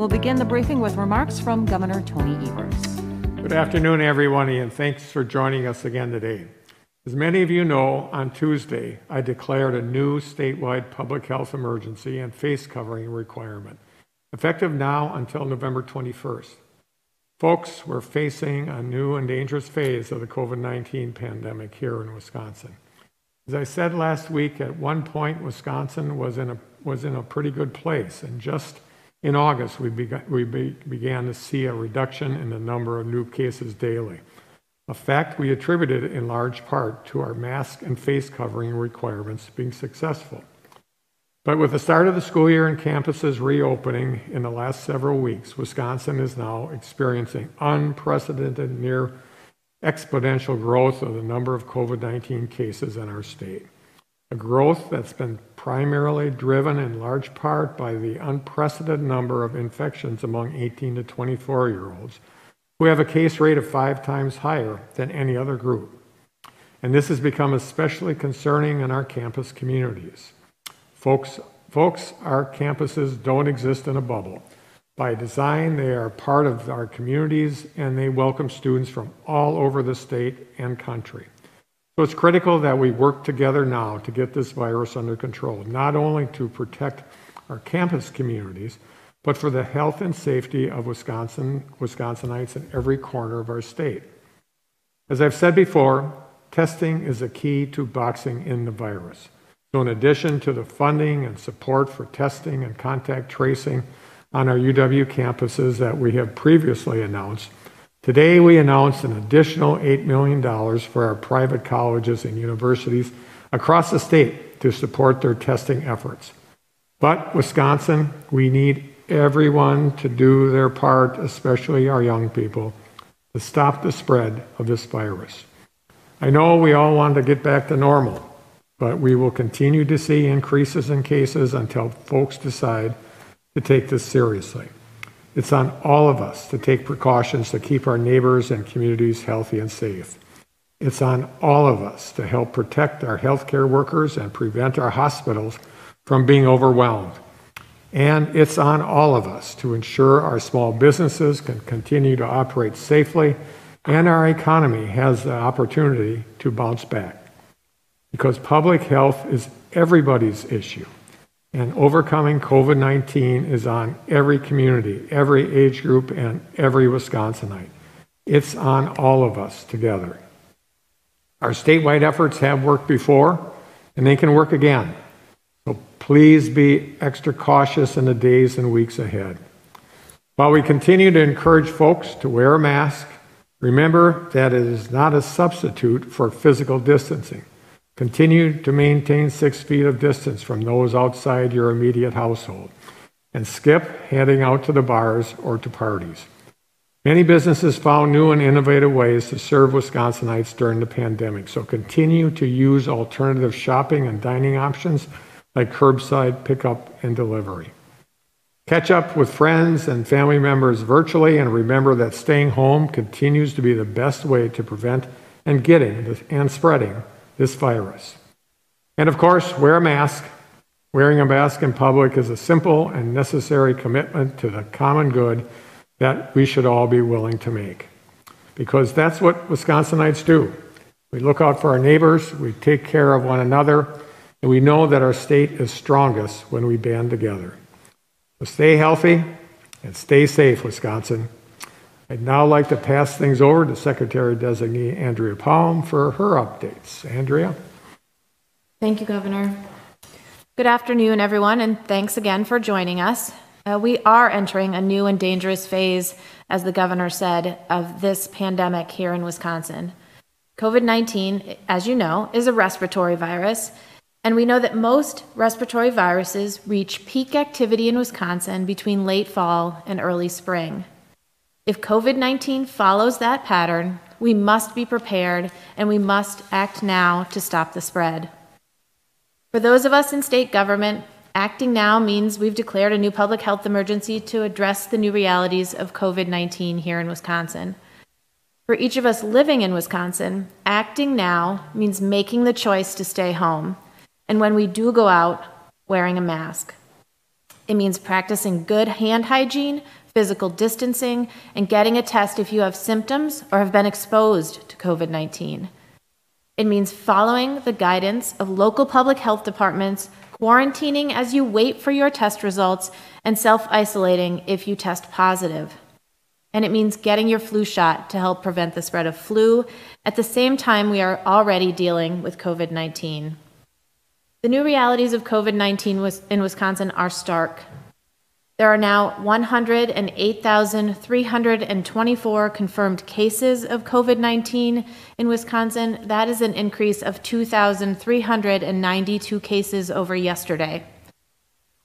We'll begin the briefing with remarks from Governor Tony Evers. Good afternoon, everyone, and thanks for joining us again today. As many of you know, on Tuesday, I declared a new statewide public health emergency and face covering requirement, effective now until November 21st. Folks, we're facing a new and dangerous phase of the COVID 19 pandemic here in Wisconsin. As I said last week, at one point, Wisconsin was in a, was in a pretty good place, and just in August, we, began, to see a reduction in the number of new cases daily, a fact we attributed in large part to our mask and face covering requirements being successful. But with the start of the school year and campuses reopening in the last several weeks, Wisconsin is now experiencing unprecedented, near exponential growth of the number of COVID 19 cases in our state a growth that's been primarily driven in large part by the unprecedented number of infections among 18 to 24 year olds, who have a case rate of five times higher than any other group. And this has become especially concerning in our campus communities. Folks, folks, our campuses don't exist in a bubble. By design, they are part of our communities and they welcome students from all over the state and country. So it's critical that we work together now to get this virus under control, not only to protect our campus communities, but for the health and safety of Wisconsin, Wisconsinites in every corner of our state. As I've said before, testing is a key to boxing in the virus. So in addition to the funding and support for testing and contact tracing on our UW campuses that we have previously announced, Today, we announced an additional $8 million for our private colleges and universities across the state to support their testing efforts. But, Wisconsin, we need everyone to do their part, especially our young people, to stop the spread of this virus. I know we all want to get back to normal, but we will continue to see increases in cases until folks decide to take this seriously. It's on all of us to take precautions to keep our neighbors and communities healthy and safe. It's on all of us to help protect our healthcare workers and prevent our hospitals from being overwhelmed. And it's on all of us to ensure our small businesses can continue to operate safely and our economy has the opportunity to bounce back. Because public health is everybody's issue. And overcoming COVID 19 is on every community, every age group, and every Wisconsinite. It's on all of us together. Our statewide efforts have worked before, and they can work again. So please be extra cautious in the days and weeks ahead. While we continue to encourage folks to wear a mask, remember that it is not a substitute for physical distancing. Continue to maintain six feet of distance from those outside your immediate household and skip heading out to the bars or to parties. Many businesses found new and innovative ways to serve Wisconsinites during the pandemic, so continue to use alternative shopping and dining options like curbside pickup and delivery. Catch up with friends and family members virtually and remember that staying home continues to be the best way to prevent and getting and spreading this virus. And of course, wear a mask. Wearing a mask in public is a simple and necessary commitment to the common good that we should all be willing to make. Because that's what Wisconsinites do. We look out for our neighbors, we take care of one another, and we know that our state is strongest when we band together. So stay healthy and stay safe, Wisconsin. I'd now like to pass things over to Secretary Designee Andrea Palm for her updates. Andrea? Thank you, Governor. Good afternoon, everyone, and thanks again for joining us. Uh, we are entering a new and dangerous phase, as the governor said, of this pandemic here in Wisconsin. COVID 19, as you know, is a respiratory virus, and we know that most respiratory viruses reach peak activity in Wisconsin between late fall and early spring. If COVID 19 follows that pattern, we must be prepared and we must act now to stop the spread. For those of us in state government, acting now means we've declared a new public health emergency to address the new realities of COVID 19 here in Wisconsin. For each of us living in Wisconsin, acting now means making the choice to stay home, and when we do go out, wearing a mask. It means practicing good hand hygiene, physical distancing, and getting a test if you have symptoms or have been exposed to COVID 19. It means following the guidance of local public health departments, quarantining as you wait for your test results, and self isolating if you test positive. And it means getting your flu shot to help prevent the spread of flu at the same time we are already dealing with COVID 19. The new realities of COVID 19 in Wisconsin are stark. There are now 108,324 confirmed cases of COVID 19 in Wisconsin. That is an increase of 2,392 cases over yesterday.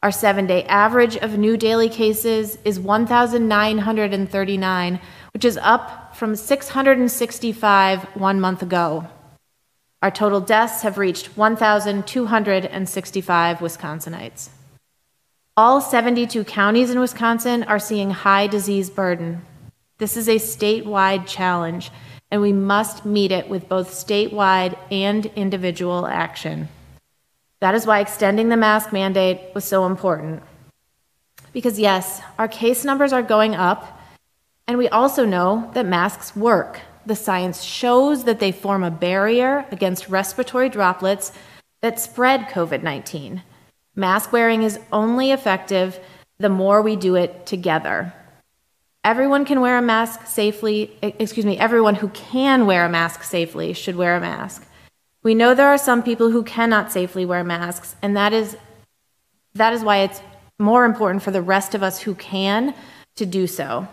Our seven day average of new daily cases is 1,939, which is up from 665 one month ago. Our total deaths have reached 1,265 Wisconsinites. All 72 counties in Wisconsin are seeing high disease burden. This is a statewide challenge, and we must meet it with both statewide and individual action. That is why extending the mask mandate was so important. Because, yes, our case numbers are going up, and we also know that masks work. The science shows that they form a barrier against respiratory droplets that spread COVID 19. Mask wearing is only effective the more we do it together. Everyone can wear a mask safely, excuse me, everyone who can wear a mask safely should wear a mask. We know there are some people who cannot safely wear masks, and that is that is why it's more important for the rest of us who can to do so.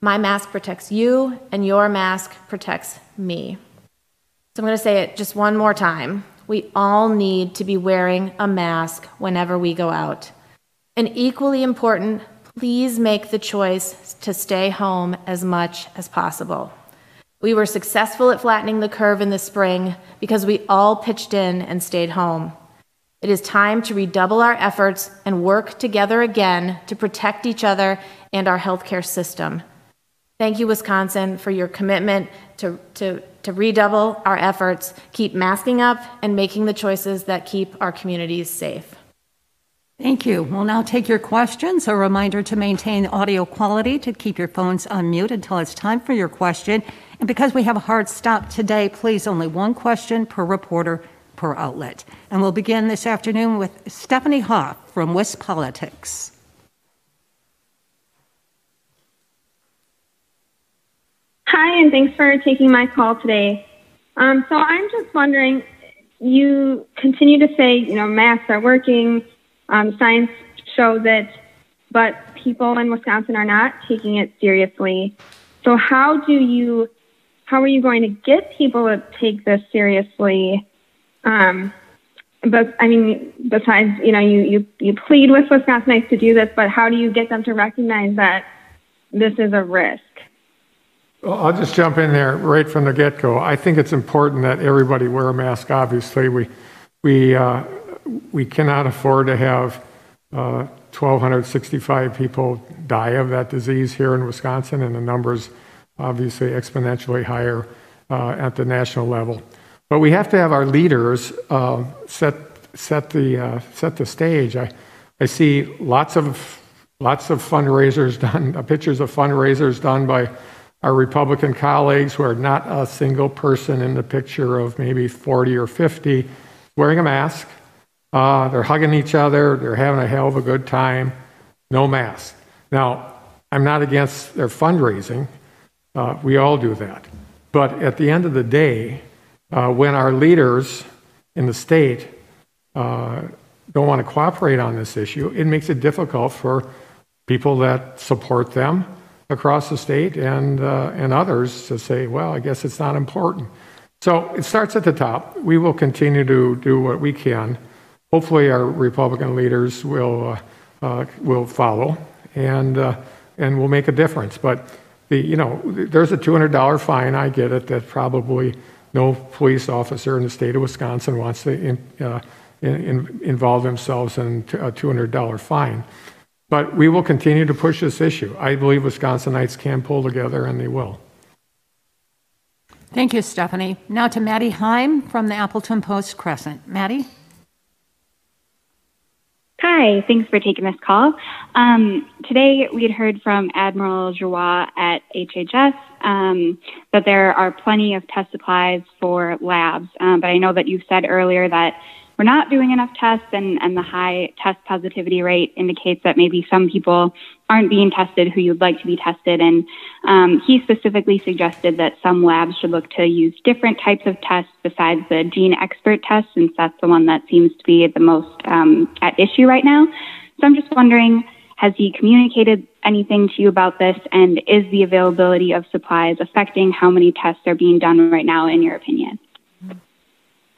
My mask protects you, and your mask protects me. So I'm going to say it just one more time we all need to be wearing a mask whenever we go out. And equally important, please make the choice to stay home as much as possible. We were successful at flattening the curve in the spring because we all pitched in and stayed home. It is time to redouble our efforts and work together again to protect each other and our healthcare system. Thank you, Wisconsin, for your commitment to, to to redouble our efforts, keep masking up, and making the choices that keep our communities safe. Thank you. We'll now take your questions. A reminder to maintain audio quality, to keep your phones on mute until it's time for your question. And because we have a hard stop today, please only one question per reporter per outlet. And we'll begin this afternoon with Stephanie Hoff from WisPolitics. Hi, and thanks for taking my call today. Um, so I'm just wondering, you continue to say, you know, masks are working, um, science shows it, but people in Wisconsin are not taking it seriously. So how do you, how are you going to get people to take this seriously? Um, but I mean, besides, you know, you, you, you plead with Wisconsinites to do this, but how do you get them to recognize that this is a risk? I'll just jump in there right from the get-go. I think it's important that everybody wear a mask. Obviously, we we uh, we cannot afford to have uh, 1,265 people die of that disease here in Wisconsin, and the numbers obviously exponentially higher uh, at the national level. But we have to have our leaders uh, set set the uh, set the stage. I I see lots of lots of fundraisers done, uh, pictures of fundraisers done by our Republican colleagues, who are not a single person in the picture of maybe 40 or 50, wearing a mask. Uh, they're hugging each other. They're having a hell of a good time. No mask. Now, I'm not against their fundraising. Uh, we all do that. But at the end of the day, uh, when our leaders in the state uh, don't want to cooperate on this issue, it makes it difficult for people that support them across the state and, uh, and others to say, well, I guess it's not important. So it starts at the top. We will continue to do what we can. Hopefully, our Republican leaders will, uh, uh, will follow and, uh, and will make a difference. But the, you know, there's a $200 fine. I get it. That probably no police officer in the state of Wisconsin wants to in, uh, in, involve themselves in a $200 fine. But we will continue to push this issue. I believe Wisconsinites can pull together, and they will. Thank you, Stephanie. Now to Maddie Heim from the Appleton Post Crescent. Maddie? Hi, thanks for taking this call. Um, today, we had heard from Admiral Giroir at HHS um, that there are plenty of test supplies for labs, um, but I know that you said earlier that we're not doing enough tests, and, and the high test positivity rate indicates that maybe some people aren't being tested who you'd like to be tested. And um, he specifically suggested that some labs should look to use different types of tests besides the GeneXpert test, since that's the one that seems to be the most um, at issue right now. So I'm just wondering has he communicated anything to you about this? And is the availability of supplies affecting how many tests are being done right now, in your opinion?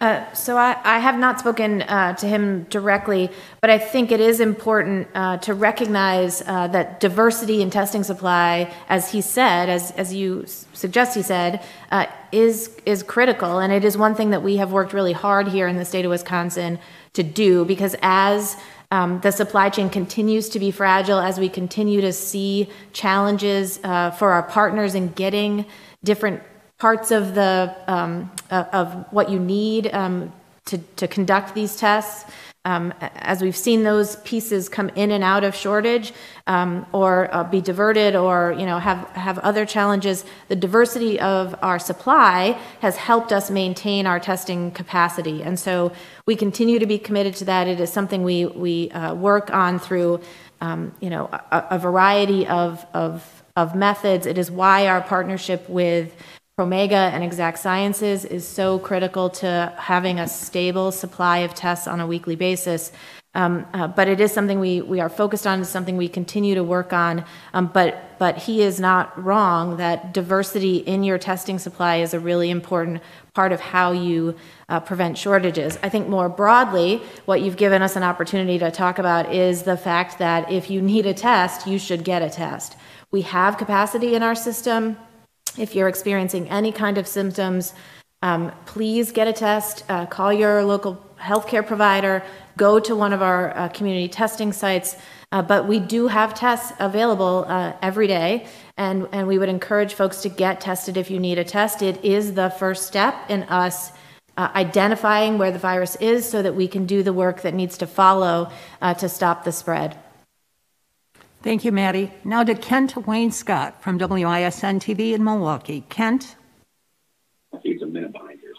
Uh, so I, I, have not spoken uh, to him directly, but I think it is important uh, to recognize uh, that diversity in testing supply, as he said, as, as you suggest he said, uh, is, is critical. And it is one thing that we have worked really hard here in the state of Wisconsin to do because as um, the supply chain continues to be fragile, as we continue to see challenges for our partners in getting different parts of the um, uh, of what you need um, to, to conduct these tests. Um, as we've seen those pieces come in and out of shortage um, or uh, be diverted or you know have, have other challenges, the diversity of our supply has helped us maintain our testing capacity. And so we continue to be committed to that. It is something we, we uh, work on through um, you know, a, a variety of, of, of methods. It is why our partnership with Promega and Exact Sciences is so critical to having a stable supply of tests on a weekly basis. Um, uh, but it is something we, we are focused on, it's something we continue to work on. Um, but, but he is not wrong that diversity in your testing supply is a really important part of how you uh, prevent shortages. I think more broadly, what you've given us an opportunity to talk about is the fact that if you need a test, you should get a test. We have capacity in our system if you're experiencing any kind of symptoms, um, please get a test, uh, call your local healthcare provider, go to one of our uh, community testing sites. Uh, but we do have tests available uh, every day, and, and we would encourage folks to get tested if you need a test. It is the first step in us uh, identifying where the virus is so that we can do the work that needs to follow uh, to stop the spread. Thank you, Maddie. Now to Kent Wainscott from WISN TV in Milwaukee. Kent? He's a minute behind here.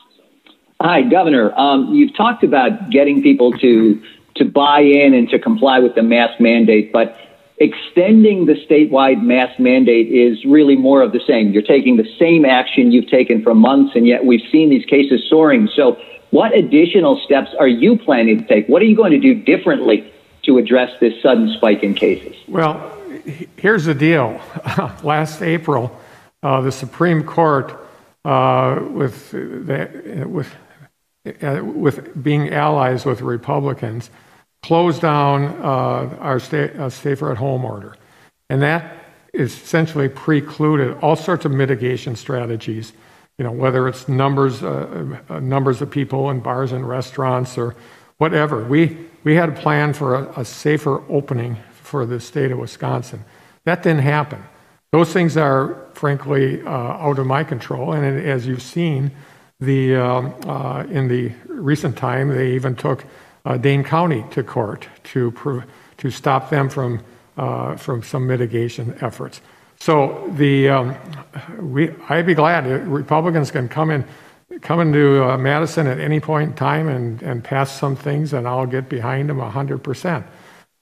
Hi, Governor. Um, you've talked about getting people to to buy in and to comply with the mask mandate, but extending the statewide mask mandate is really more of the same. You're taking the same action you've taken for months, and yet we've seen these cases soaring. So, what additional steps are you planning to take? What are you going to do differently to address this sudden spike in cases? Well, here's the deal. Last April, uh, the Supreme Court, uh, with, the, with, uh, with being allies with Republicans, closed down uh, our stay, uh, safer at home order. And that essentially precluded all sorts of mitigation strategies, you know, whether it's numbers, uh, numbers of people in bars and restaurants or whatever. We, we had a plan for a, a safer opening for the state of Wisconsin. That didn't happen. Those things are, frankly, uh, out of my control. And as you've seen, the, um, uh, in the recent time, they even took uh, Dane County to court to, to stop them from, uh, from some mitigation efforts. So the, um, we, I'd be glad Republicans can come in come into uh, Madison at any point in time and, and pass some things, and I'll get behind them 100%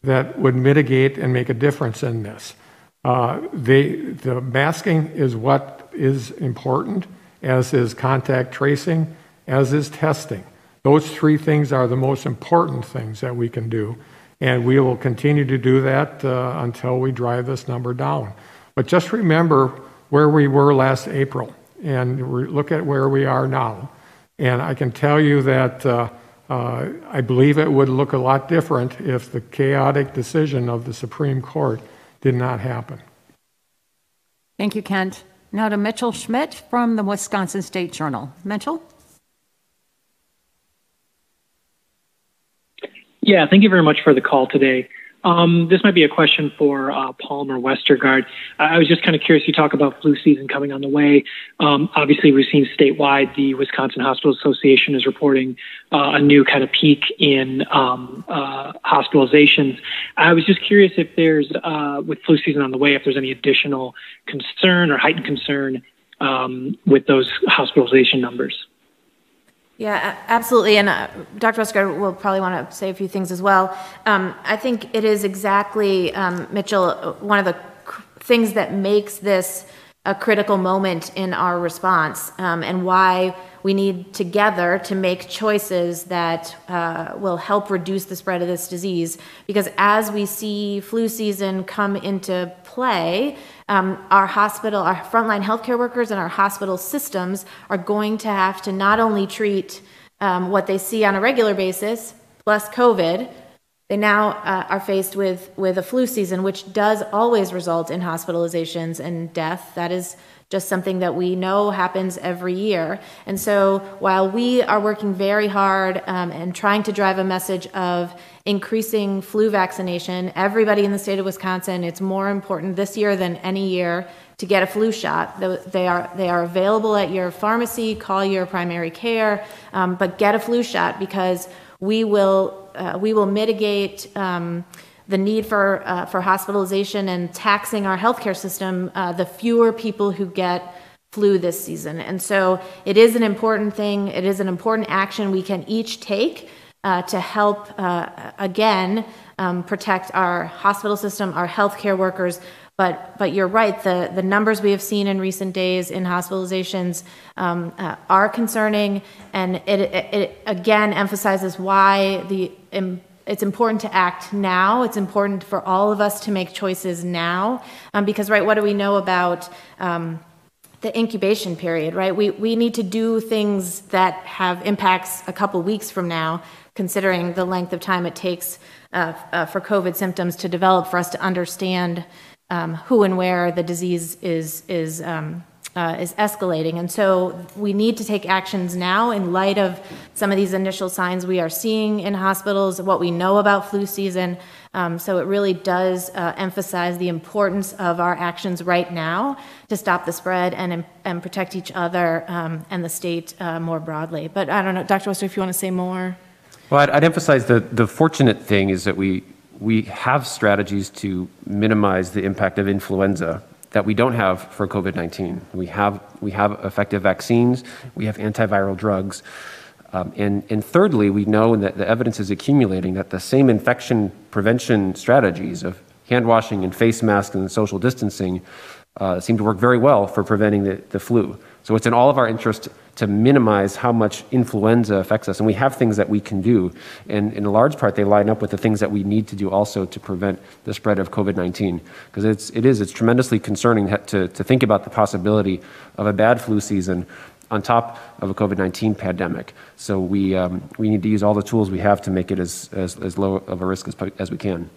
that would mitigate and make a difference in this. Uh, they, the masking is what is important, as is contact tracing, as is testing. Those three things are the most important things that we can do, and we will continue to do that uh, until we drive this number down. But just remember where we were last April and look at where we are now. And I can tell you that uh, uh, I believe it would look a lot different if the chaotic decision of the Supreme Court did not happen. Thank you, Kent. Now to Mitchell Schmidt from the Wisconsin State Journal. Mitchell? Yeah, thank you very much for the call today. Um, this might be a question for uh, Palmer Westergaard. I was just kind of curious. You talk about flu season coming on the way. Um, obviously, we've seen statewide the Wisconsin Hospital Association is reporting uh, a new kind of peak in um, uh, hospitalizations. I was just curious if there's, uh, with flu season on the way, if there's any additional concern or heightened concern um, with those hospitalization numbers. Yeah, absolutely. And uh, Dr. Wesker will probably want to say a few things as well. Um, I think it is exactly, um, Mitchell, uh, one of the things that makes this a critical moment in our response um, and why we need together to make choices that uh, will help reduce the spread of this disease. Because as we see flu season come into play, um, our hospital, our frontline healthcare workers and our hospital systems are going to have to not only treat um, what they see on a regular basis, plus COVID, they now uh, are faced with, with a flu season, which does always result in hospitalizations and death. That is just something that we know happens every year. And so while we are working very hard um, and trying to drive a message of increasing flu vaccination, everybody in the state of Wisconsin, it's more important this year than any year to get a flu shot. They are, they are available at your pharmacy, call your primary care, um, but get a flu shot because we will, uh, we will mitigate um, the need for, uh, for hospitalization and taxing our healthcare system, uh, the fewer people who get flu this season. And so it is an important thing. It is an important action we can each take uh, to help, uh, again, um, protect our hospital system, our healthcare workers. But, but you're right, the, the numbers we have seen in recent days in hospitalizations um, uh, are concerning. And it, it, it, again emphasizes why the it's important to act now. It's important for all of us to make choices now. Um, because, right, what do we know about um, the incubation period, right? We, we need to do things that have impacts a couple weeks from now, considering the length of time it takes uh, uh, for COVID symptoms to develop for us to understand um, who and where the disease is, is um, uh, is escalating. And so we need to take actions now in light of some of these initial signs we are seeing in hospitals, what we know about flu season. Um, so it really does uh, emphasize the importance of our actions right now to stop the spread and, and protect each other um, and the state uh, more broadly. But I don't know, Dr. Wester, if you want to say more. Well, I'd, I'd emphasize that the fortunate thing is that we, we have strategies to minimize the impact of influenza that we don't have for COVID 19. We have, we have effective vaccines, we have antiviral drugs. Um, and, and thirdly, we know that the evidence is accumulating that the same infection prevention strategies of hand washing and face masks and social distancing uh, seem to work very well for preventing the, the flu. So it's in all of our interest to minimize how much influenza affects us. And we have things that we can do. And in a large part, they line up with the things that we need to do also to prevent the spread of COVID 19. Because it's, it is, it's tremendously concerning to, to think about the possibility of a bad flu season on top of a COVID 19 pandemic. So we, um, we need to use all the tools we have to make it as, as, as low of a risk as, as we can.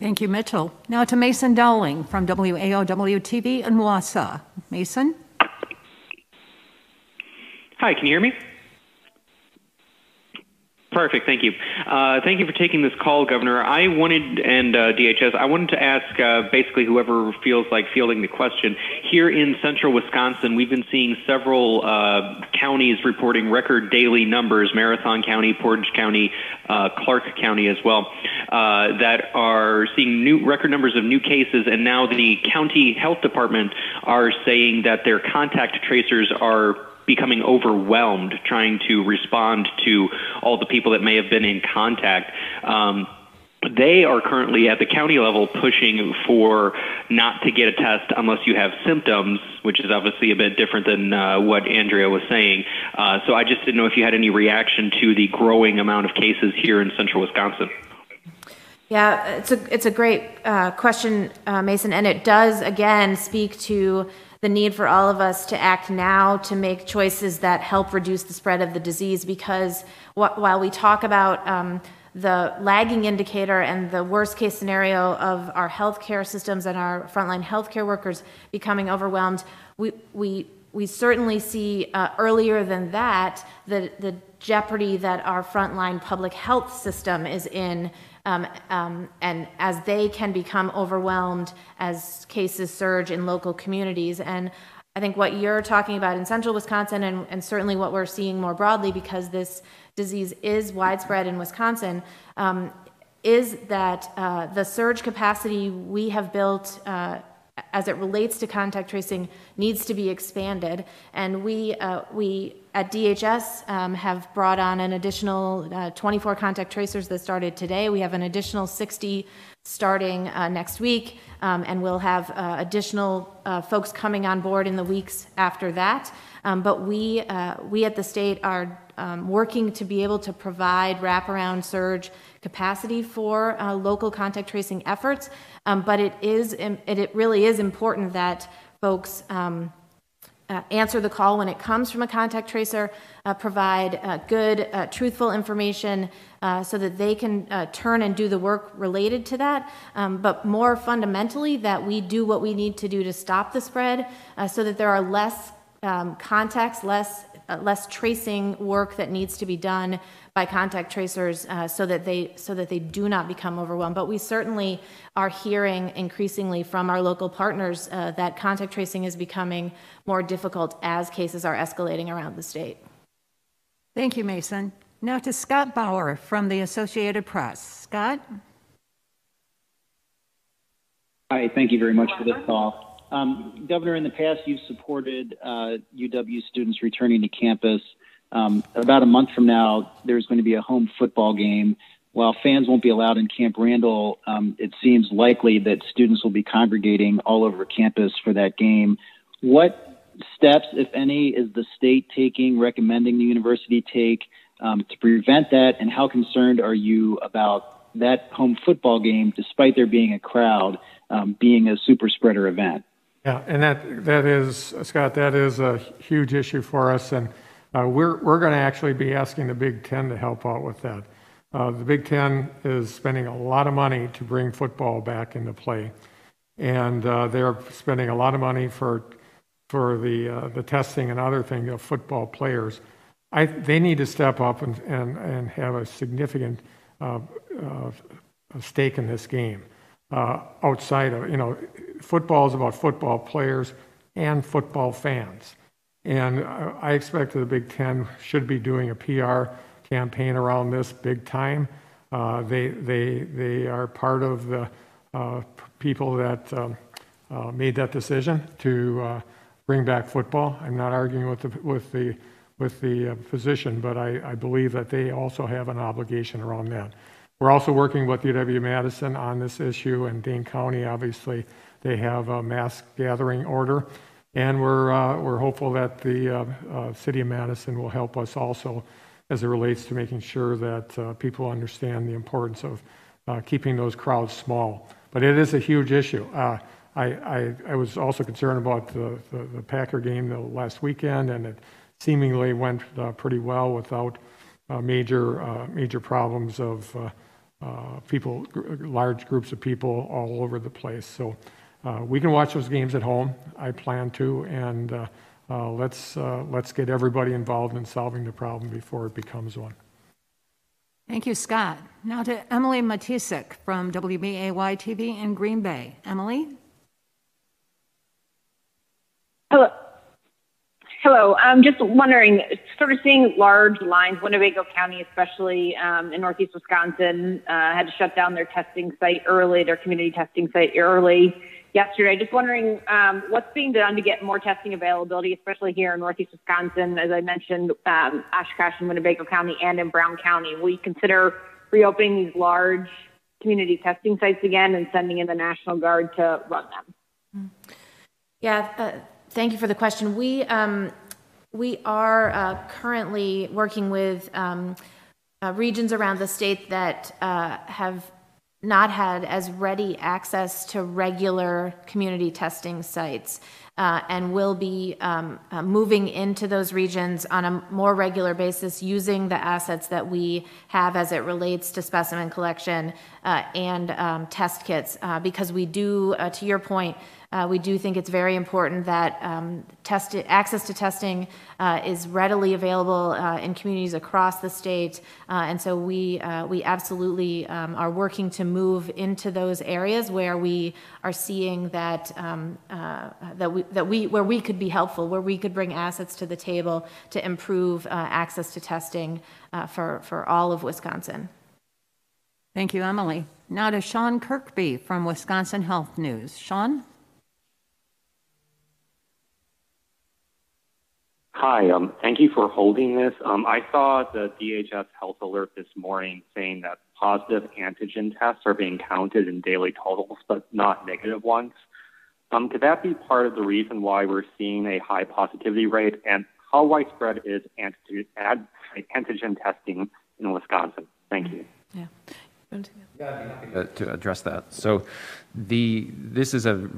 Thank you, Mitchell. Now to Mason Dowling from WAOW TV in Wausau. Mason? Hi, can you hear me? Perfect. Thank you. Uh, thank you for taking this call, Governor. I wanted, and uh, DHS, I wanted to ask uh, basically whoever feels like fielding the question. Here in central Wisconsin, we've been seeing several uh, counties reporting record daily numbers Marathon County, Portage County, uh, Clark County as well uh, that are seeing new record numbers of new cases, and now the county health department are saying that their contact tracers are becoming overwhelmed trying to respond to all the people that may have been in contact. Um, they are currently at the county level pushing for not to get a test unless you have symptoms, which is obviously a bit different than uh, what Andrea was saying. Uh, so I just didn't know if you had any reaction to the growing amount of cases here in central Wisconsin. Yeah, it's a it's a great uh, question, uh, Mason, and it does again speak to the need for all of us to act now to make choices that help reduce the spread of the disease because wh- while we talk about um, the lagging indicator and the worst case scenario of our healthcare systems and our frontline healthcare workers becoming overwhelmed, we, we, we certainly see uh, earlier than that the, the jeopardy that our frontline public health system is in Um, um, and as they can become overwhelmed as cases surge in local communities. And I think what you're talking about in central Wisconsin, and, and certainly what we're seeing more broadly because this disease is widespread in Wisconsin, um, is that uh, the surge capacity we have built uh, as it relates to contact tracing needs to be expanded. And we, uh, we at DHS um, have brought on an additional uh, 24 contact tracers that started today. We have an additional 60 starting uh, next week, um, and we'll have uh, additional uh, folks coming on board in the weeks after that. Um, but we, uh, we at the state are um, working to be able to provide wraparound surge capacity for uh, local contact tracing efforts. Um, but it is, it, it really is important that folks um, uh, answer the call when it comes from a contact tracer, uh, provide uh, good, uh, truthful information uh, so that they can turn and do the work related to that. Um, but more fundamentally, that we do what we need to do to stop the spread so that there are less um, contacts, less less tracing work that needs to be done by contact tracers uh, so that they so that they do not become overwhelmed. But we certainly are hearing increasingly from our local partners uh, that contact tracing is becoming more difficult as cases are escalating around the state. Thank you, Mason. Now to Scott Bauer from the Associated Press. Scott? Hi, thank you very much for this call. Um, Governor, in the past, you've supported uh, UW students returning to campus. Um, about a month from now, there's going to be a home football game. While fans won't be allowed in Camp Randall, um, it seems likely that students will be congregating all over campus for that game. What steps, if any, is the state taking, recommending the university take um, to prevent that? And how concerned are you about that home football game, despite there being a crowd, um, being a super spreader event? Yeah, and that, that is, Scott, that is a huge issue for us, and uh, we're, to actually be asking the Big Ten to help out with that. Uh, the Big Ten is spending a lot of money to bring football back into play, and uh, they're spending a lot of money for, for the, the testing and other things of football players. I, they need to step up and, have a significant stake in this game outside of, you know, football is about football players and football fans. And I expect the Big Ten should be doing a PR campaign around this big time. Uh, they, they, they are part of the uh, people that um, uh, made that decision to uh, bring back football. I'm not arguing with the, with the, with the uh, position, but I, I believe that they also have an obligation around that. We're also working with UW Madison on this issue, and Dane County, obviously, they have a mass gathering order. And we're, uh, we're hopeful that the uh, uh, City of Madison will help us also as it relates to making sure that uh, people understand the importance of uh, keeping those crowds small. But it is a huge issue. Uh, I, I, I, was also concerned about the, the, the, Packer game the last weekend, and it seemingly went pretty well without major, major problems of people, large groups of people all over the place. So uh, we can watch those games at home. I plan to, and uh, uh let's uh, let's get everybody involved in solving the problem before it becomes one. Thank you, Scott. Now to Emily Matesic from WBAY TV in Green Bay. Emily. Hello. Hello. I'm just wondering, sort of seeing large lines, Winnebago County, especially um, in northeast Wisconsin, uh, had to shut down their testing site early, their community testing site early yesterday. Just wondering um, what's being done to get more testing availability, especially here in northeast Wisconsin, as I mentioned, um, Oshkosh and Winnebago County and in Brown County. Will you consider reopening these large community testing sites again and sending in the National Guard to run them? Yeah. Uh, Thank you for the question. We, um, we are uh, currently working with um, uh, regions around the state that uh, have not had as ready access to regular community testing sites. uh, and will be um, uh, moving into those regions on a more regular basis using the assets that we have as it relates to specimen collection uh, and um, test kits uh, because we do, uh, to your point, uh, we do think it's very important that um, test, access to testing uh, is readily available uh, in communities across the state, uh, and so we uh, we absolutely um, are working to move into those areas where we are seeing that um, uh, that we that we where we could be helpful, where we could bring assets to the table to improve access to testing for for all of Wisconsin. Thank you, Emily. Now to Sean Kirkby from Wisconsin Health News. Sean? Hi, um, thank you for holding this. Um, I saw the DHS health alert this morning saying that positive antigen tests are being counted in daily totals, but not negative ones. Um, could that be part of the reason why we're seeing a high positivity rate? And how widespread is antigen, ad, antigen testing in Wisconsin? Thank you. Yeah. Uh, to address that. So, the this is a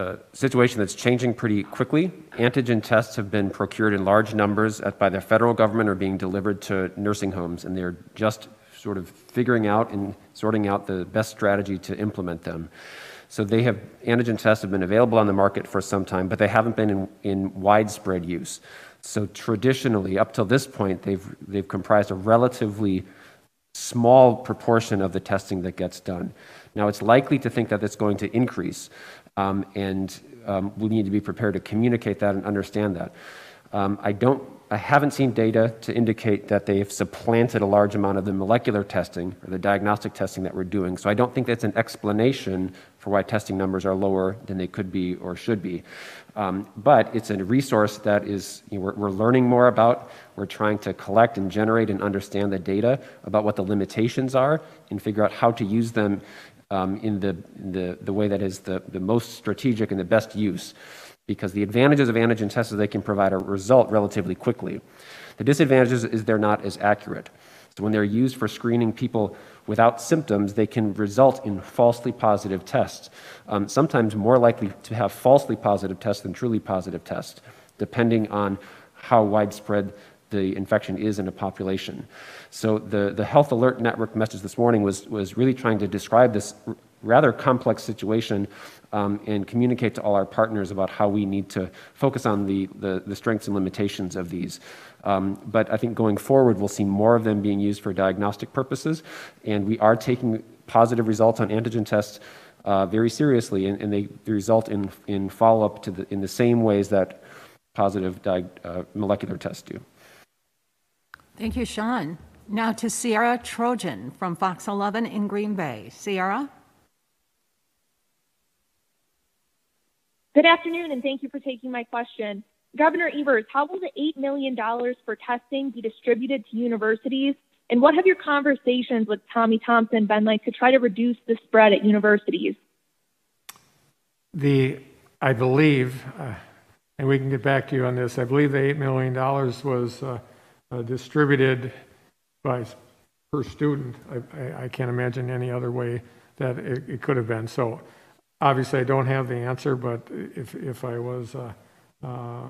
a situation that's changing pretty quickly. Antigen tests have been procured in large numbers at, by the federal government or being delivered to nursing homes, and they're just sort of figuring out and sorting out the best strategy to implement them. So they have antigen tests have been available on the market for some time, but they haven't been in, in widespread use. So traditionally, up till this point, they've they've comprised a relatively small proportion of the testing that gets done. Now, it's likely to think that it's going to increase and um, we need to be prepared to communicate that and understand that. Um, I don't, I haven't seen data to indicate that they've supplanted a large amount of the molecular testing or the diagnostic testing that we're doing. So I don't think that's an explanation for why testing numbers are lower than they could be or should be. Um, but it's a resource that is you know, we're, learning more about. We're trying to collect and generate and understand the data about what the limitations are and figure out how to use them um, in, the, way that is the, the most strategic and the best use. Because the advantages of antigen tests is they can provide a result relatively quickly. The disadvantages is they're not as accurate. So when they're used for screening people without symptoms, they can result in falsely positive tests. Um, sometimes more likely to have falsely positive tests than truly positive tests, depending on how widespread the infection is in a population. So the, the Health Alert Network message this morning was, was really trying to describe this rather complex situation um, and communicate to all our partners about how we need to focus on the, the, the strengths and limitations of these. Um, but I think going forward, we'll see more of them being used for diagnostic purposes, and we are taking positive results on antigen tests uh, very seriously, and, and they, result in, in follow-up to the, in the same ways that positive uh, molecular tests do. Thank you, Sean. Now to Sierra Trojan from Fox 11 in Green Bay. Sierra? Good afternoon, and thank you for taking my question. Governor Evers, how will the $8 million for testing be distributed to universities? And what have your conversations with Tommy Thompson been like to try to reduce the spread at universities? The, I believe, uh, and we can get back to you on this, I believe the $8 million was uh, uh, distributed by per student. I, I, I, can't imagine any other way that it, it, could have been. So obviously I don't have the answer, but if, if I was a, uh,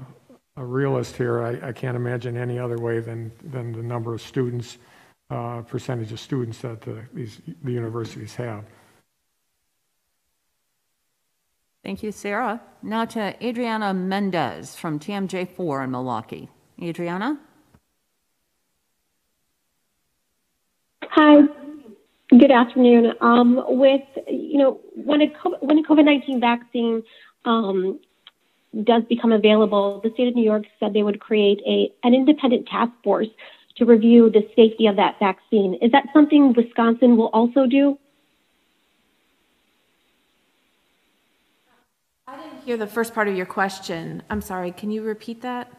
a realist here, I, I, can't imagine any other way than, than the number of students, uh, percentage of students that the, these, the universities have. Thank you, Sarah. Now to Adriana Mendez from TMJ4 in Milwaukee. Adriana? Hi. Good afternoon. Um, with you know when a when a COVID nineteen vaccine um, does become available, the state of New York said they would create a an independent task force to review the safety of that vaccine. Is that something Wisconsin will also do? I didn't hear the first part of your question. I'm sorry. Can you repeat that?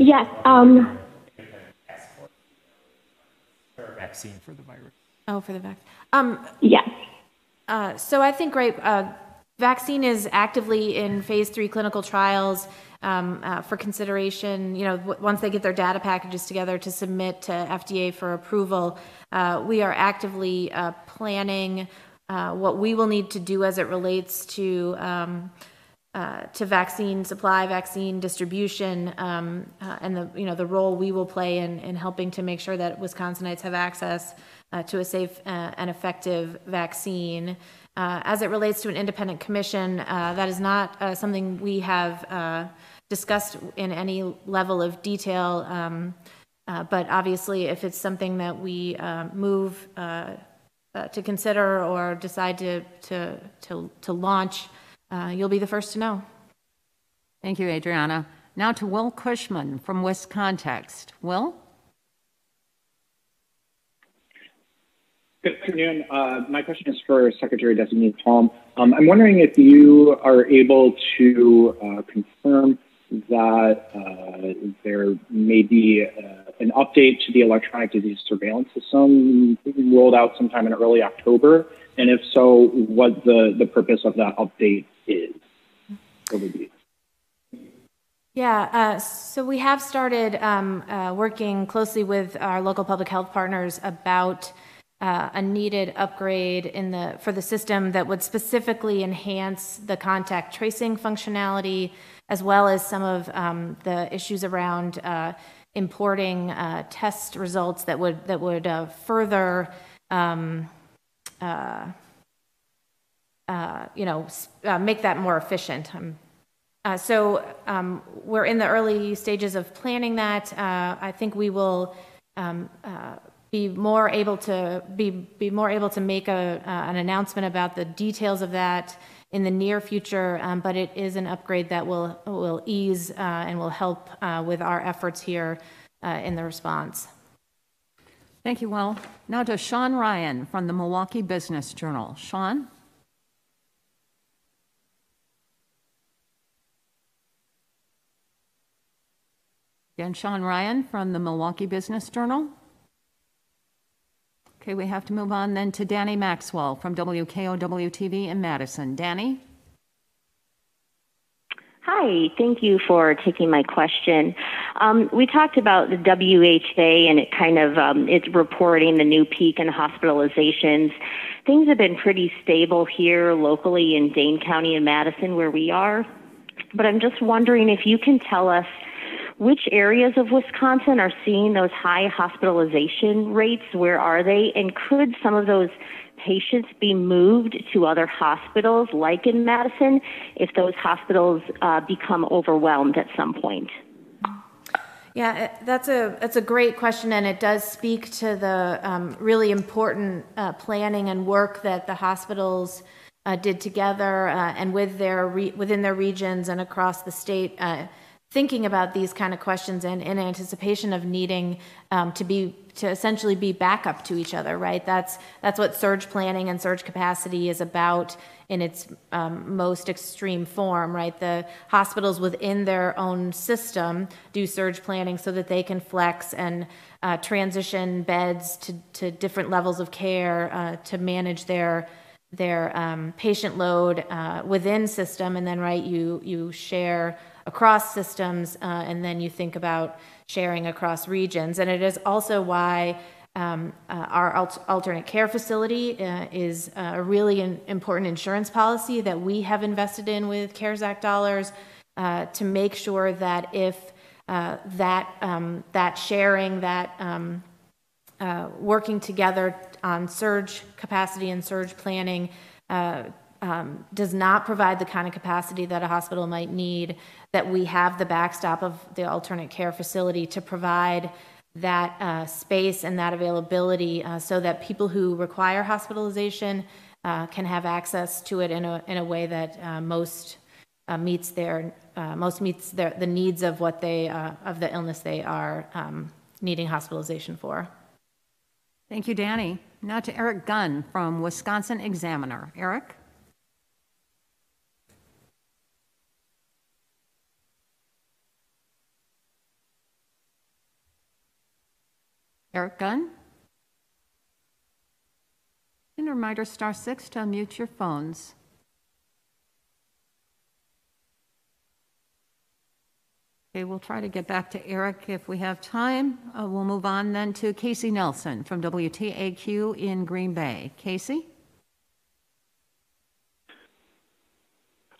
Yes. Um, vaccine for the virus. Oh, for the vaccine. Um, yes. Uh, so I think, right, uh, vaccine is actively in phase three clinical trials um, uh, for consideration. You know, w- once they get their data packages together to submit to FDA for approval, uh, we are actively uh, planning uh, what we will need to do as it relates to um, uh, to vaccine supply, vaccine distribution, um, uh, and the you know the role we will play in in helping to make sure that Wisconsinites have access uh, to a safe uh, and effective vaccine. Uh, as it relates to an independent commission, uh, that is not something we have discussed in any level of detail. Um, but obviously, if it's something that we move to consider or decide to to to, to launch, uh, you'll be the first to know. Thank you, Adriana. Now to Will Cushman from WisContext. Will? Good afternoon. Uh, my question is for Secretary Designate Palm. Um, I'm wondering if you are able to uh, confirm that uh, there may be uh, an update to the electronic disease surveillance system rolled out sometime in early October, and if so, what the, the purpose of that update Yeah, uh, so we have started um, uh, working closely with our local public health partners about uh, a needed upgrade in the for the system that would specifically enhance the contact tracing functionality, as well as some of um, the issues around uh, importing uh, test results that would that would uh, further. Um, uh, uh, you know, make that more efficient. Um, so um, we're in the early stages of planning that. I think we will um, be more able to be, be more able to make a, uh, an announcement about the details of that in the near future, um, but it is an upgrade that will, will ease uh, and will help uh, with our efforts here uh, in the response. Thank you, Will. Now to Sean Ryan from the Milwaukee Business Journal. Sean? Again, Sean Ryan from the Milwaukee Business Journal. Okay, we have to move on then to Danny Maxwell from WKOW TV in Madison. Danny? Hi, thank you for taking my question. Um, we talked about the WHA and it kind of um, it's reporting the new peak in hospitalizations. Things have been pretty stable here locally in Dane County and Madison where we are. But I'm just wondering if you can tell us which areas of Wisconsin are seeing those high hospitalization rates? Where are they? And could some of those patients be moved to other hospitals, like in Madison, if those hospitals uh, become overwhelmed at some point? Yeah, uh, that's a that's a great question, and it does speak to the um, really important uh, planning and work that the hospitals uh, did together uh, and with their re- within their regions and across the state uh, thinking about these kind of questions and in anticipation of needing um, to be to essentially be backup to each other right? That's that's what surge planning and surge capacity is about in its um, most extreme form right? The hospitals within their own system do surge planning so that they can flex and uh, transition beds to, to different levels of care uh, to manage their their um, patient load uh, within system. And then right you you share across systems, uh, and then you think about sharing across regions. And it is also why um, uh, our alt- alternate care facility uh, is a really in- important insurance policy that we have invested in with CARES Act dollars uh, to make sure that if uh, that um, that sharing, that um, uh, working together on surge capacity and surge planning um, does not provide the kind of capacity that a hospital might need, that we have the backstop of the alternate care facility to provide that uh, space and that availability uh, so that people who require hospitalization uh, can have access to it in a, in a way that uh, most uh, meets their uh, most meets their, the needs of what they of the illness they are um, needing hospitalization for. Thank you, Danny. Now to Erik Gunn from Wisconsin Examiner. Erik. Erik Gunn? And reminder, star six to unmute your phones. Okay, we'll try to get back to Erik if we have time. Uh, we'll move on then to Casey Nelson from WTAQ in Green Bay. Casey?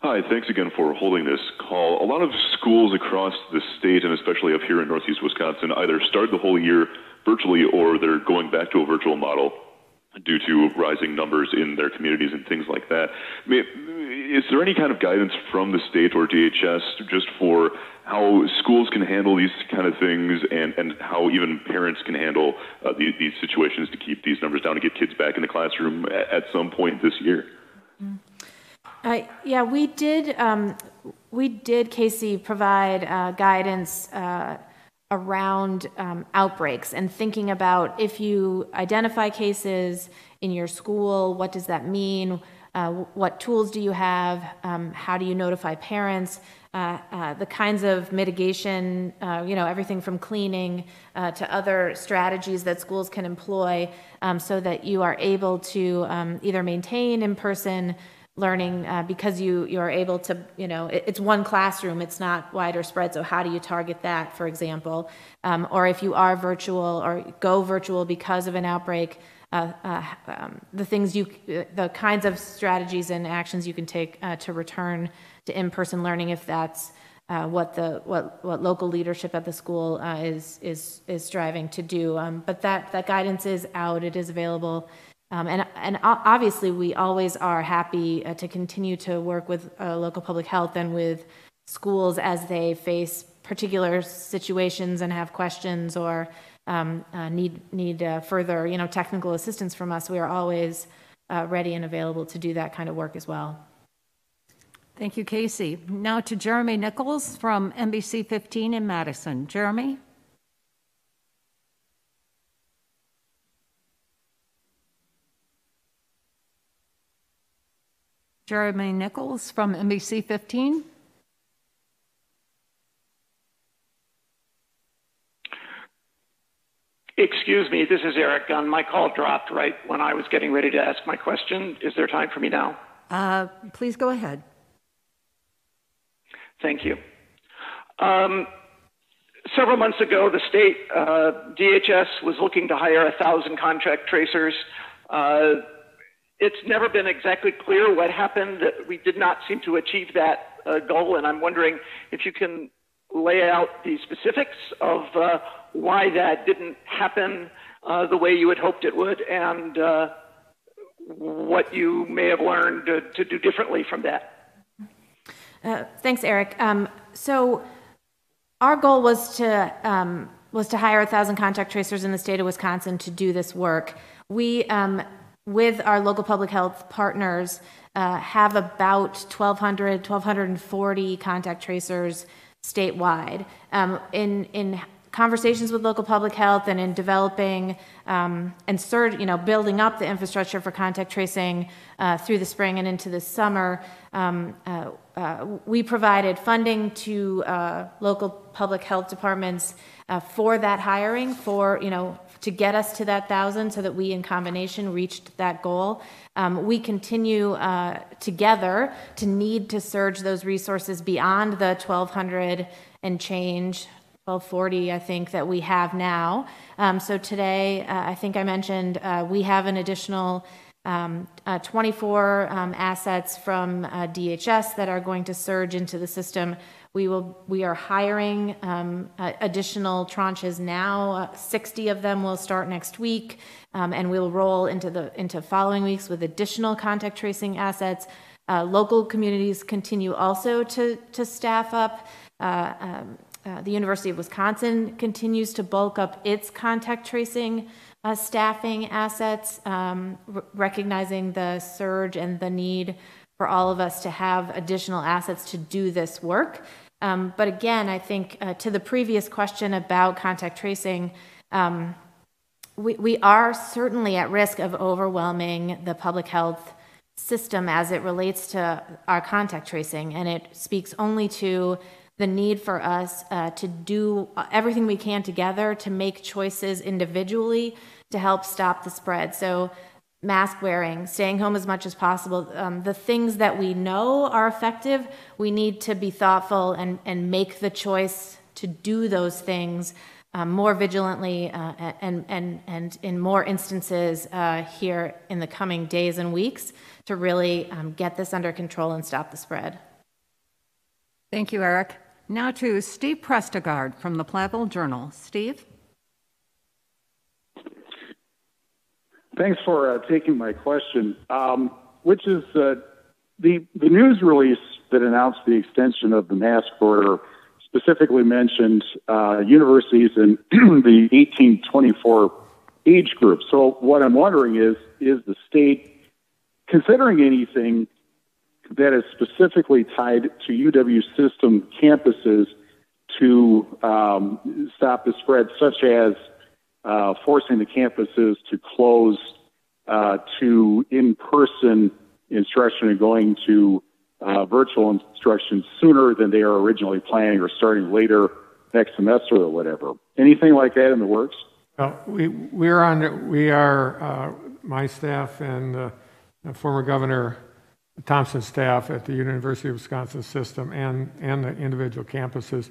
Hi, thanks again for holding this call. A lot of schools across the state, and especially up here in Northeast Wisconsin, either start the whole year virtually or they're going back to a virtual model due to rising numbers in their communities and things like that. I mean, is there any kind of guidance from the state or DHS just for how schools can handle these kind of things and, and how even parents can handle uh, these, these situations to keep these numbers down to get kids back in the classroom at, at some point this year? Uh, yeah, we did. Um, we did, Casey, provide uh, guidance uh, around um, outbreaks and thinking about if you identify cases in your school, what does that mean? Uh, what tools do you have? Um, how do you notify parents? Uh, uh, the kinds of mitigation, uh, you know, everything from cleaning uh, to other strategies that schools can employ um, so that you are able to um, either maintain in person learning uh, because you you are able to you know it, it's one classroom it's not wider spread so how do you target that for example? Um, or if you are virtual or go virtual because of an outbreak uh, uh, um, the things you the kinds of strategies and actions you can take uh, to return to in-person learning if that's uh, what the what what local leadership at the school uh, is is is striving to do. Um, but that that guidance is out it is available um, and, and obviously, we always are happy uh, to continue to work with uh, local public health and with schools as they face particular situations and have questions or um, uh, need need uh, further, you know, technical assistance from us. We are always uh, ready and available to do that kind of work as well. Thank you, Casey. Now to Jeremy Nichols from NBC 15 in Madison. Jeremy. Jeremy Nichols from NBC 15. Excuse me, this is Erik Gunn. My call dropped right when I was getting ready to ask my question. Is there time for me now? Uh, please go ahead. Thank you. Um, several months ago, the state uh, DHS was looking to hire a thousand contract tracers. Uh, it's never been exactly clear what happened. We did not seem to achieve that uh, goal, and I'm wondering if you can lay out the specifics of uh, why that didn't happen uh, the way you had hoped it would, and uh, what you may have learned to, to do differently from that. Uh, thanks, Erik. Um, so our goal was to um, was to hire a thousand contact tracers in the state of Wisconsin to do this work. We um, with our local public health partners, uh, have about 1,200, 1,240 contact tracers statewide. Um, in, in conversations with local public health and in developing um, and surge, you know, building up the infrastructure for contact tracing uh, through the spring and into the summer, um, uh, uh, we provided funding to uh, local public health departments uh, for that hiring, for you know, to get us to that thousand, so that we, in combination, reached that goal. Um, we continue uh, together to need to surge those resources beyond the 1,200 and change 1240, I think, that we have now. Um, so today, uh, I think I mentioned uh, we have an additional um, uh, 24 um, assets from uh, DHS that are going to surge into the system. We will. We are hiring um, uh, additional tranches now. Uh, 60 of them will start next week, um, and we'll roll into the into following weeks with additional contact tracing assets. Uh, local communities continue also to to staff up. Uh, um, uh, the University of Wisconsin continues to bulk up its contact tracing uh, staffing assets, um, recognizing the surge and the need for all of us to have additional assets to do this work. Um, but again, I think uh, to the previous question about contact tracing, um, we, we are certainly at risk of overwhelming the public health system as it relates to our contact tracing. And it speaks only to the need for us uh, to do everything we can together to make choices individually to help stop the spread. So mask wearing, staying home as much as possible, um, the things that we know are effective, we need to be thoughtful and, and make the choice to do those things um, more vigilantly uh, and, and, and in more instances uh, here in the coming days and weeks to really um, get this under control and stop the spread. Thank you, Erik. Now to Steve Prestegard from the Platteville Journal. Steve? Thanks for uh, taking my question, um, which is uh, the, the news release that announced the extension of the mask order specifically mentioned uh, universities in the 1824 age group. So what I'm wondering is, is the state considering anything that is specifically tied to UW system campuses to um, stop the spread, such as uh, forcing the campuses to close uh, to in-person instruction and going to uh, virtual instruction sooner than they are originally planning or starting later next semester or whatever. Anything like that in the works? Well, we, we're on, we are, uh, my staff and uh, former Governor Thompson's staff at the University of Wisconsin system and, and the individual campuses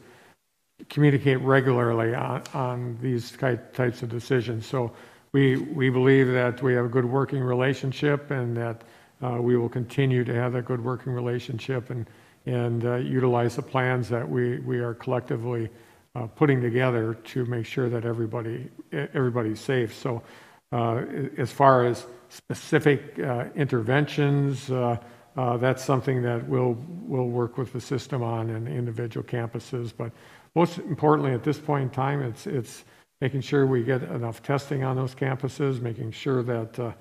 communicate regularly on, on these types of decisions. So we, we believe that we have a good working relationship and that uh, we will continue to have that good working relationship and, and uh, utilize the plans that we, we are collectively uh, putting together to make sure that everybody, everybody's safe. So uh, as far as specific uh, interventions, uh, that's something that we'll, we'll work with the system on and individual campuses. But most importantly, at this point in time, it's, it's making sure we get enough testing on those campuses, making sure that, uh,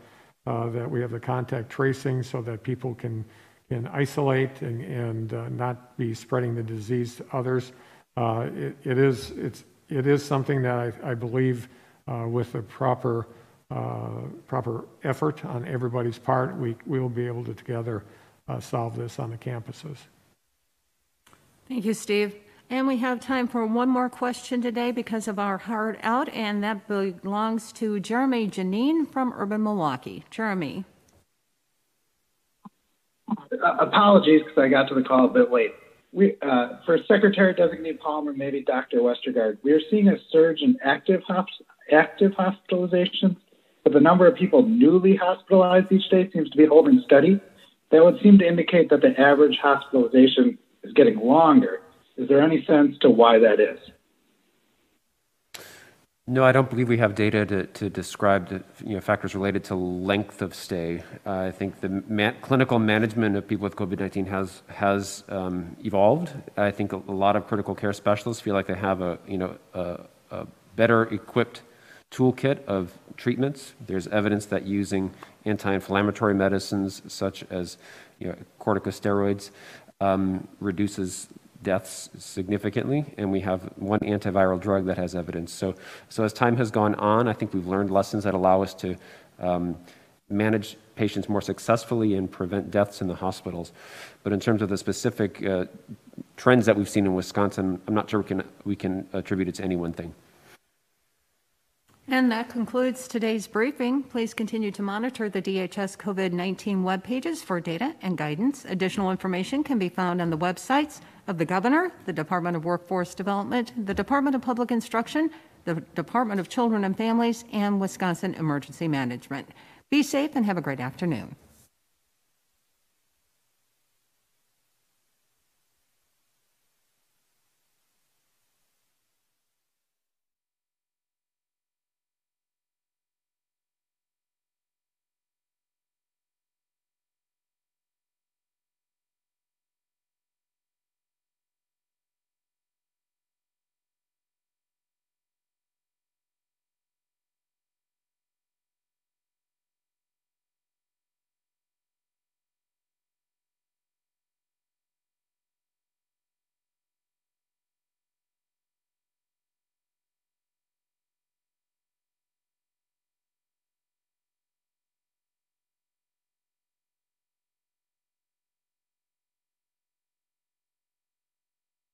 uh, that we have the contact tracing so that people can, can isolate and, and uh, not be spreading the disease to others. Uh, it, it, is, it's, it is something that I, I believe uh, with the proper, uh, proper effort on everybody's part, we, we will be able to together solve this on the campuses. Thank you, Steve. And we have time for one more question today because of our hard out, and that belongs to Jeramey Jannene from Urban Milwaukee. Jeremy. Apologies because I got to the call a bit late. We, uh, for Secretary Designate Palmer, maybe Dr. Westergaard, we are seeing a surge in active, active hospitalizations, but the number of people newly hospitalized each day seems to be holding steady. That would seem to indicate that the average hospitalization is getting longer. Is there any sense to why that is? No, I don't believe we have data to, to describe the you know, factors related to length of stay. Uh, I think the clinical management of people with COVID-19 has, has um, evolved. I think a, a, lot of critical care specialists feel like they have a, you know, a, a better equipped toolkit of treatments. There's evidence that using anti-inflammatory medicines such as you know, corticosteroids um, reduces deaths significantly, and we have one antiviral drug that has evidence. So, so as time has gone on, I think we've learned lessons that allow us to um, manage patients more successfully and prevent deaths in the hospitals. But in terms of the specific uh, trends that we've seen in Wisconsin, I'm not sure we can, we can attribute it to any one thing. And that concludes today's briefing. Please continue to monitor the DHS COVID 19 web pages for data and guidance. Additional information can be found on the websites of the Governor, the Department of Workforce Development, the Department of Public Instruction, the Department of Children and Families, and Wisconsin Emergency Management. Be safe and have a great afternoon.